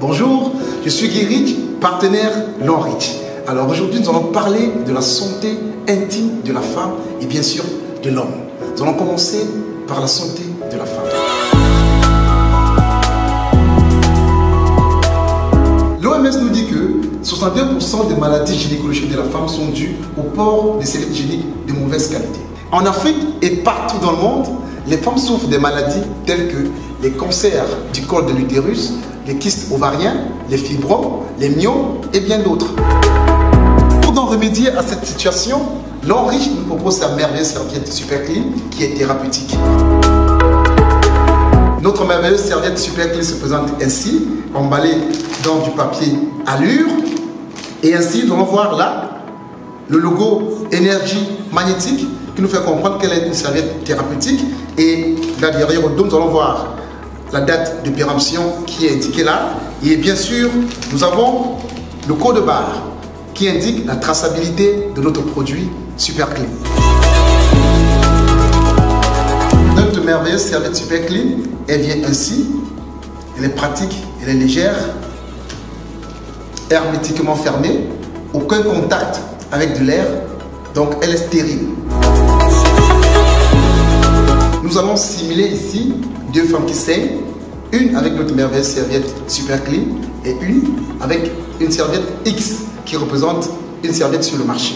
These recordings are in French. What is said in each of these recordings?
Bonjour, je suis Guy Rich, partenaire Rich. Alors aujourd'hui, nous allons parler de la santé intime de la femme et bien sûr de l'homme. Nous allons commencer par la santé de la femme. L'OMS nous dit que 62% des maladies gynécologiques de la femme sont dues au port des cellules hygiéniques de mauvaise qualité. En Afrique et partout dans le monde, les femmes souffrent des maladies telles que les cancers du col de l'utérus, les kystes ovariens, les fibromes, les myomes et bien d'autres. Pour en remédier à cette situation, l'Enrich nous propose sa merveilleuse serviette Super Clean qui est thérapeutique. Notre merveilleuse serviette Super se présente ainsi, emballée dans du papier allure. Et ainsi, nous allons voir là le logo énergie magnétique qui nous fait comprendre qu'elle est une serviette thérapeutique. Et là derrière nous allons voir la date de péremption qui est indiquée là. Et bien sûr, nous avons le code barre qui indique la traçabilité de notre produit Super Clean. Notre merveilleuse serviette Super Clean, elle vient ainsi. Elle est pratique, elle est légère, hermétiquement fermée, aucun contact avec de l'air, donc elle est stérile. Nous allons simuler ici deux femmes qui saignent, une avec notre merveilleuse serviette super clean et une avec une serviette X qui représente une serviette sur le marché.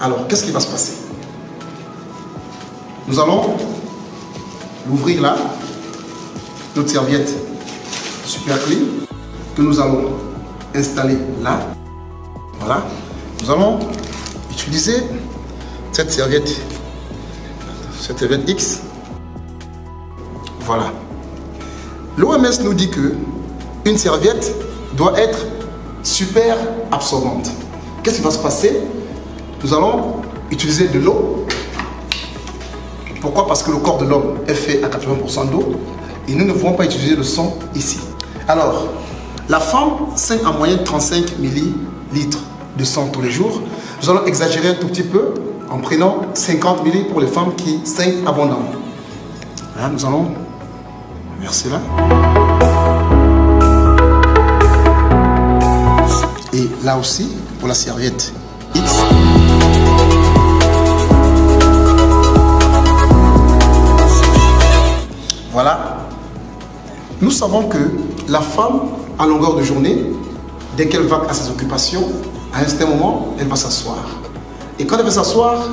Alors, qu'est-ce qui va se passer? Nous allons l'ouvrir là, notre serviette super clean que nous allons installer là. Voilà. Nous allons utiliser cette serviette, cette serviette X voilà. L'OMS nous dit que une serviette doit être super absorbante. Qu'est-ce qui va se passer? Nous allons utiliser de l'eau. Pourquoi? Parce que le corps de l'homme est fait à 80% d'eau et nous ne pouvons pas utiliser le sang ici. Alors, la femme saigne en moyenne 35 millilitres de sang tous les jours. Nous allons exagérer un tout petit peu en prenant 50 millilitres pour les femmes qui saignent abondamment. Là, nous allons Merci là. Et là aussi, pour la serviette X. Voilà. Nous savons que la femme, à longueur de journée, dès qu'elle va à ses occupations, à un certain moment, elle va s'asseoir. Et quand elle va s'asseoir,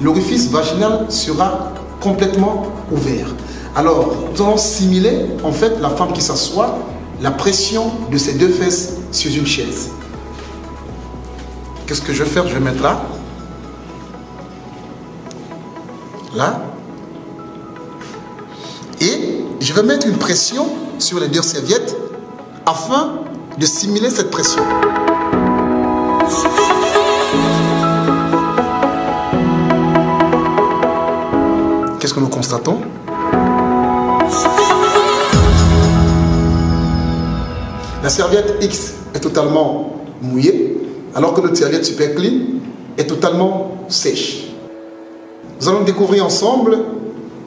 l'orifice vaginal sera complètement ouvert. Alors, nous allons simuler en fait la femme qui s'assoit, la pression de ses deux fesses sur une chaise. Qu'est-ce que je vais faire? Je vais mettre là. Là. Et je vais mettre une pression sur les deux serviettes afin de simuler cette pression. Qu'est-ce que nous constatons? La serviette X est totalement mouillée, alors que notre serviette Super Clean est totalement sèche. Nous allons découvrir ensemble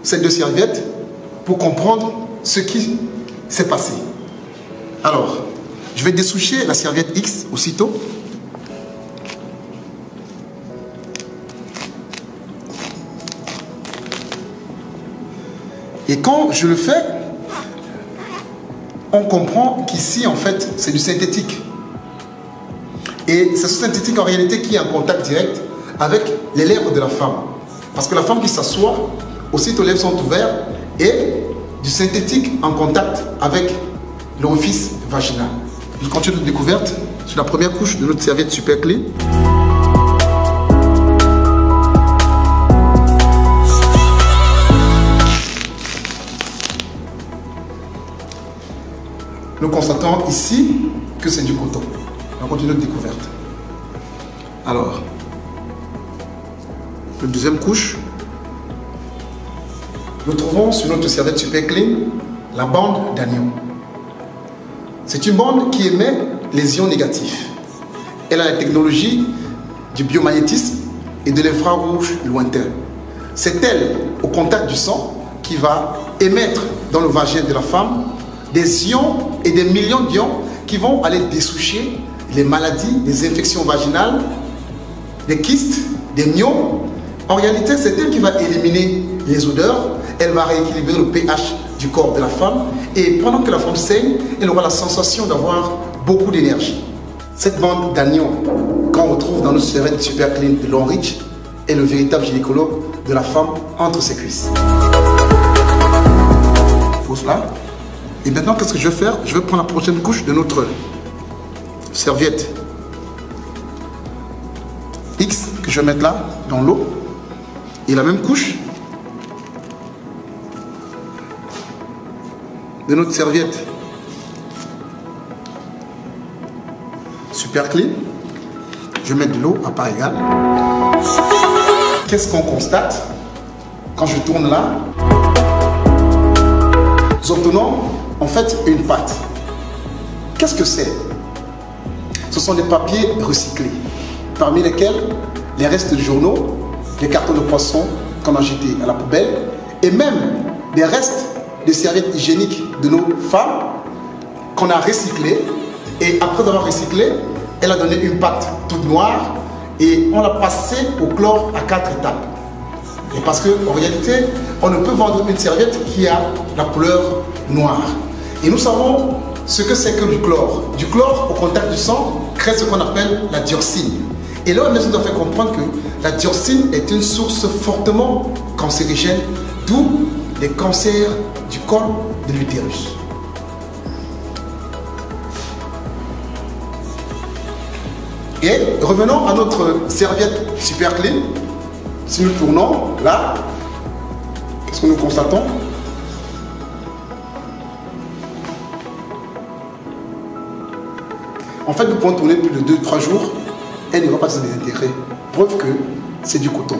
ces deux serviettes pour comprendre ce qui s'est passé. Alors, je vais dessoucher la serviette X aussitôt. Et quand je le fais, on comprend qu'ici, en fait, c'est du synthétique. Et c'est ce synthétique, en réalité, qui est en contact direct avec les lèvres de la femme. Parce que la femme qui s'assoit, aussitôt les lèvres sont ouvertes, et du synthétique en contact avec l'orifice vaginal. Je continue de découverte sur la première couche de notre serviette super clé. Nous constatons ici que c'est du coton. On continue notre découverte. Alors, la deuxième couche, nous trouvons sur notre serviette super clean la bande d'anion. C'est une bande qui émet les ions négatifs. Elle a la technologie du biomagnétisme et de l'infrarouge lointain. C'est elle, au contact du sang, qui va émettre dans le vagin de la femme des ions et des millions d'ions qui vont aller dessoucher les maladies, les infections vaginales, les kystes, des myons. En réalité, c'est elle qui va éliminer les odeurs, elle va rééquilibrer le pH du corps de la femme et pendant que la femme saigne, elle aura la sensation d'avoir beaucoup d'énergie. Cette bande d'agneau qu'on retrouve dans nos serviettes super clean de Longreach est le véritable gynécologue de la femme entre ses cuisses. Pose là. Et maintenant, qu'est-ce que je vais faire? Je vais prendre la prochaine couche de notre serviette X que je vais mettre là, dans l'eau. Et la même couche de notre serviette super clean. Je vais mettre de l'eau à part égale. Qu'est-ce qu'on constate quand je tourne là? Nous obtenons en fait une pâte. Qu'est-ce que c'est? Ce sont des papiers recyclés, parmi lesquels les restes de journaux, les cartons de poisson qu'on a jetés à la poubelle, et même des restes de serviettes hygiéniques de nos femmes qu'on a recyclées. Et après avoir recyclé, elle a donné une pâte toute noire et on l'a passée au chlore à quatre étapes. Et parce qu'en réalité, on ne peut vendre une serviette qui a la couleur noire. Et nous savons ce que c'est que du chlore. Du chlore au contact du sang crée ce qu'on appelle la dioxine. Et l'OMS nous a fait comprendre que la dioxine est une source fortement cancérigène, d'où les cancers du col de l'utérus. Et revenons à notre serviette super clean. Si nous tournons là, qu'est-ce que nous constatons? En fait, nous pouvons tourner plus de 2-3 jours, elle ne va pas se désintégrer. Preuve que c'est du coton.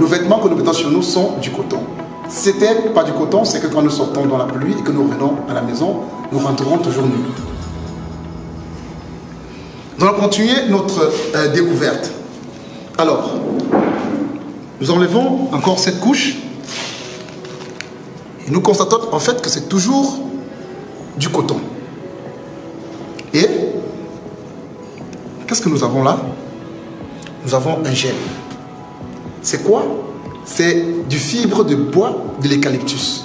Nos vêtements que nous mettons sur nous sont du coton. C'était pas du coton, c'est que quand nous sortons dans la pluie et que nous revenons à la maison, nous rentrerons toujours nus. Nous allons continuer notre euh, découverte. Alors, nous enlevons encore cette couche et nous constatons en fait que c'est toujours du coton. Et qu'est-ce que nous avons là? Nous avons un gel. C'est quoi? C'est du fibre de bois de l'eucalyptus.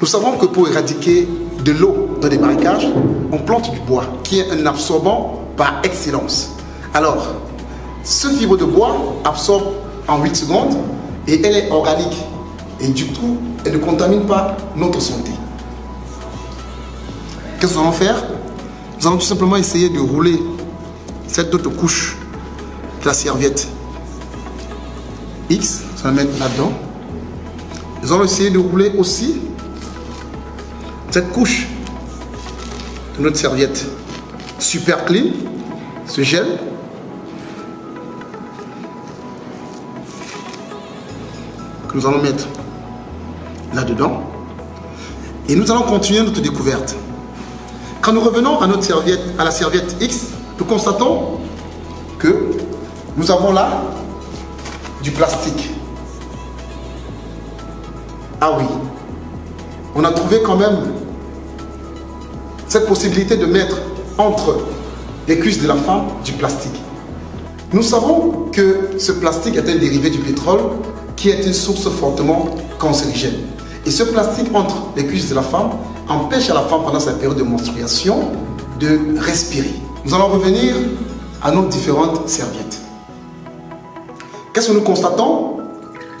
Nous savons que pour éradiquer de l'eau dans des marécages, on plante du bois qui est un absorbant par excellence. Alors, ce fibre de bois absorbe en 8 secondes et elle est organique. Et du coup, elle ne contamine pas notre santé. Qu'est-ce que nous allons faire? Nous allons tout simplement essayer de rouler cette autre couche de la serviette X, ça mettre là-dedans. Nous allons essayer de rouler aussi cette couche de notre serviette super clean, ce gel. Que nous allons mettre là-dedans. Et nous allons continuer notre découverte. Quand nous revenons à, notre serviette, à la serviette X, nous constatons que nous avons là du plastique. Ah oui, on a trouvé quand même cette possibilité de mettre entre les cuisses de la femme du plastique. Nous savons que ce plastique est un dérivé du pétrole qui est une source fortement cancérigène. Et ce plastique entre les cuisses de la femme empêche à la femme pendant sa période de menstruation de respirer. Nous allons revenir à nos différentes serviettes. Qu'est-ce que nous constatons?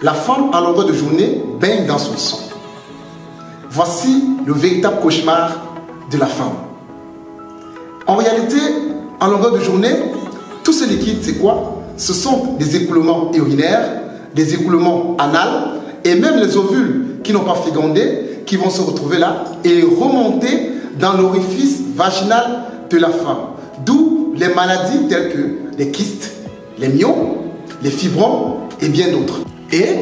La femme à longueur de journée baigne dans son sang. Voici le véritable cauchemar de la femme. En réalité, en longueur de journée, tous ces liquides, c'est quoi? Ce sont des écoulements urinaires, des écoulements anal et même les ovules qui n'ont pas fécondé, qui vont se retrouver là et remonter dans l'orifice vaginal de la femme. D'où les maladies telles que les kystes, les myons, les fibromes et bien d'autres. Et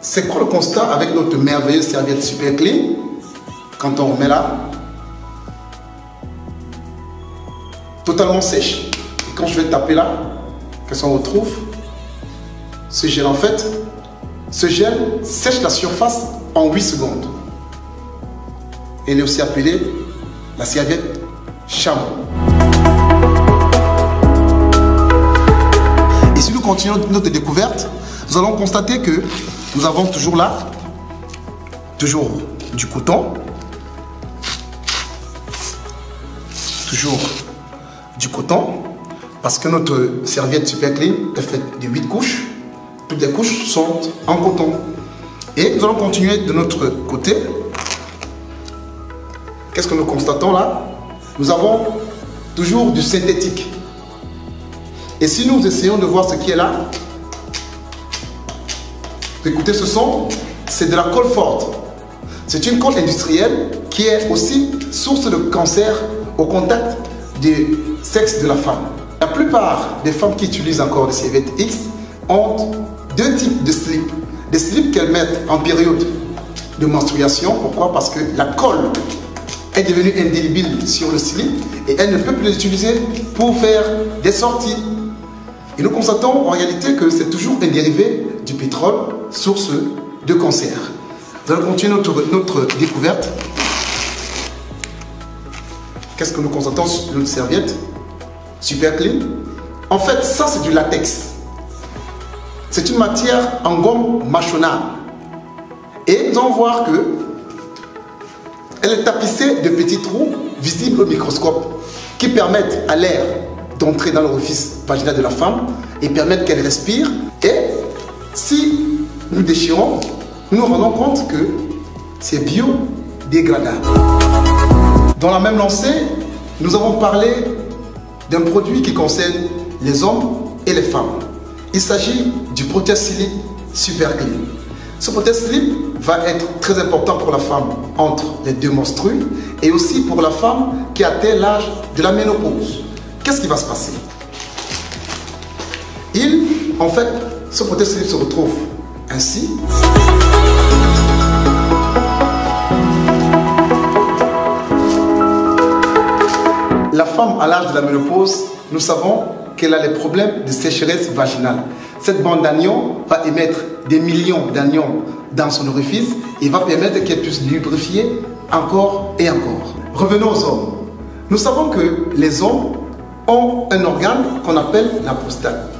c'est quoi le constat avec notre merveilleuse serviette super clean Quand on remet là, totalement sèche. Et quand je vais taper là, qu'est-ce qu'on retrouve? Ce gel en fait, ce gel sèche la surface en 8 secondes. Elle est aussi appelée la serviette chameau. Continuons notre découverte, nous allons constater que nous avons toujours là, toujours du coton, toujours du coton, parce que notre serviette super clean est faite de 8 couches. Toutes les couches sont en coton. Et nous allons continuer de notre côté. Qu'est-ce que nous constatons là? Nous avons toujours du synthétique. Et si nous essayons de voir ce qui est là, écoutez ce son, c'est de la colle forte. C'est une colle industrielle qui est aussi source de cancer au contact du sexe de la femme. La plupart des femmes qui utilisent encore des serviettes X ont deux types de slips. Des slips qu'elles mettent en période de menstruation. Pourquoi? Parce que la colle est devenue indélébile sur le slip et elle ne peut plus l'utiliser pour faire des sorties. Et nous constatons en réalité que c'est toujours un dérivé du pétrole, source de cancer. Nous allons continuer notre, notre découverte. Qu'est-ce que nous constatons sur notre serviette? Super clean. En fait, ça c'est du latex. C'est une matière en gomme mâchonnable. Et nous allons voir que elle est tapissée de petits trous visibles au microscope qui permettent à l'air d'entrer dans l'orifice vaginal de la femme et permettent qu'elle respire. Et si nous déchirons, nous nous rendons compte que c'est biodégradable. Dans la même lancée, nous avons parlé d'un produit qui concerne les hommes et les femmes. Il s'agit du Protest Super Clean. Ce Protest va être très important pour la femme entre les deux menstrues et aussi pour la femme qui atteint l'âge de la ménopause. Qu'est-ce qui va se passer? Il, en fait, ce Protest se retrouve ainsi. La femme à l'âge de la ménopause, nous savons qu'elle a les problèmes de sécheresse vaginale. Cette bande d'anions va émettre des millions d'anions dans son orifice et va permettre qu'elle puisse lubrifier encore et encore. Revenons aux hommes. Nous savons que les hommes ont un organe qu'on appelle la prostate.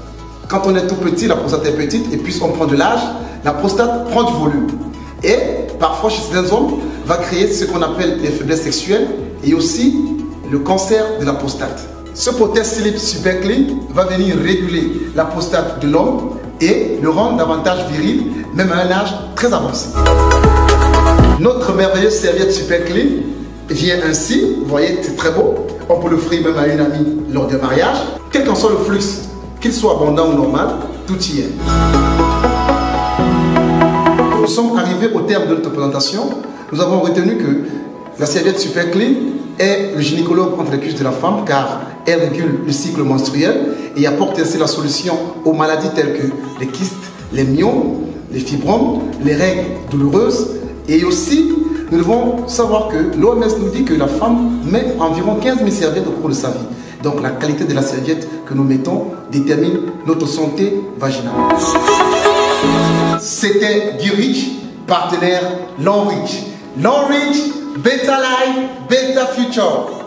Quand on est tout petit, la prostate est petite et puis on prend de l'âge, la prostate prend du volume. Et parfois chez certains hommes, va créer ce qu'on appelle les faiblesses sexuelles et aussi le cancer de la prostate. Ce prothèse slip super clean va venir réguler la prostate de l'homme et le rendre davantage viril, même à un âge très avancé. Notre merveilleuse serviette super clean vient ainsi, vous voyez, c'est très beau. On peut l'offrir même à une amie lors d'un mariage. Quel qu'en soit le flux, qu'il soit abondant ou normal, tout y est. Nous sommes arrivés au terme de notre présentation. Nous avons retenu que la serviette super clean est le gynécologue entre les cuisses de la femme car elle régule le cycle menstruel et apporte ainsi la solution aux maladies telles que les kystes, les myons, les fibromes, les règles douloureuses et aussi nous devons savoir que l'OMS nous dit que la femme met environ 15 000 serviettes au cours de sa vie. Donc la qualité de la serviette que nous mettons détermine notre santé vaginale. C'était Guy Rich, partenaire Long Rich. Long Rich, Better Life, Better Future.